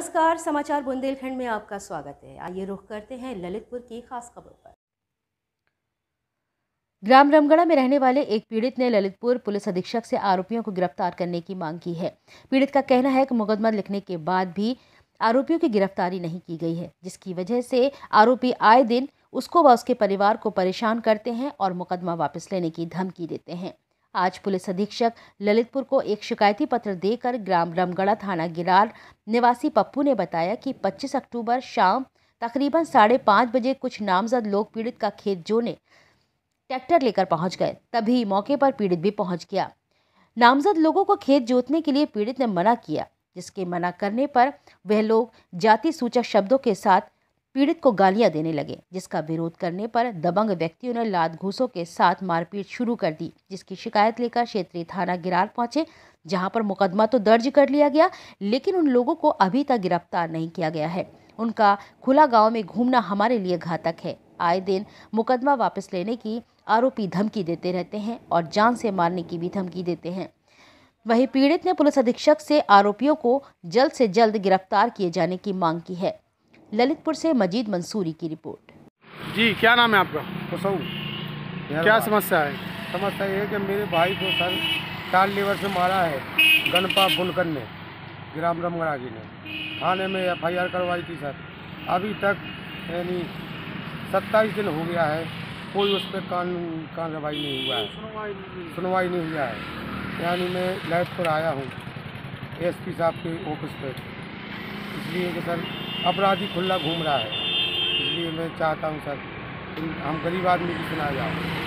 नमस्कार, समाचार बुंदेलखंड में आपका स्वागत है। आइए रुख करते हैं ललितपुर की खास खबर पर। ग्राम रमगढ़ा में रहने वाले एक पीड़ित ने ललितपुर पुलिस अधीक्षक से आरोपियों को गिरफ़्तार करने की मांग की है। पीड़ित का कहना है कि मुकदमा लिखने के बाद भी आरोपियों की गिरफ्तारी नहीं की गई है, जिसकी वजह से आरोपी आए दिन उसको व उसके परिवार को परेशान करते हैं और मुकदमा वापस लेने की धमकी देते हैं। आज पुलिस अधीक्षक ललितपुर को एक शिकायती पत्र देकर ग्राम रमगढ़ा थाना गिरार निवासी पप्पू ने बताया कि 25 अक्टूबर शाम तकरीबन साढ़े पाँच बजे कुछ नामजद लोग पीड़ित का खेत जोने, ट्रैक्टर लेकर पहुँच गए। तभी मौके पर पीड़ित भी पहुँच गया। नामजद लोगों को खेत जोतने के लिए पीड़ित ने मना किया, जिसके मना करने पर वह लोग जाति सूचक शब्दों के साथ पीड़ित को गालियाँ देने लगे, जिसका विरोध करने पर दबंग व्यक्तियों ने लात घूसों के साथ मारपीट शुरू कर दी, जिसकी शिकायत लेकर क्षेत्रीय थाना गिरार पहुँचे, जहाँ पर मुकदमा तो दर्ज कर लिया गया, लेकिन उन लोगों को अभी तक गिरफ़्तार नहीं किया गया है। उनका खुला गाँव में घूमना हमारे लिए घातक है। आए दिन मुकदमा वापस लेने की आरोपी धमकी देते रहते हैं और जान से मारने की भी धमकी देते हैं। वहीं पीड़ित ने पुलिस अधीक्षक से आरोपियों को जल्द से जल्द गिरफ़्तार किए जाने की मांग की है। ललितपुर से मजीद मंसूरी की रिपोर्ट। जी क्या नाम है आपका? कुसऊ क्या समस्या है? समस्या ये है कि मेरे भाई को सर टाल लीवर से मारा है गणपा बुनकर ने ग्राम रमगढ़ा जी ने। थाने में एफ़ आई आर करवाई थी सर। अभी तक यानी सत्ताईस दिन हो गया है कोई उस पर कानून कार्रवाई नहीं हुआ है। सुनवाई नहीं हुआ है। यानी मैं ललितपुर आया हूँ एस पी साहब के ऑफ़िस पे। इसलिए कि सर, अपराधी खुला घूम रहा है। इसलिए मैं चाहता हूँ, सर हम गरीब आदमी की सुना जाओ।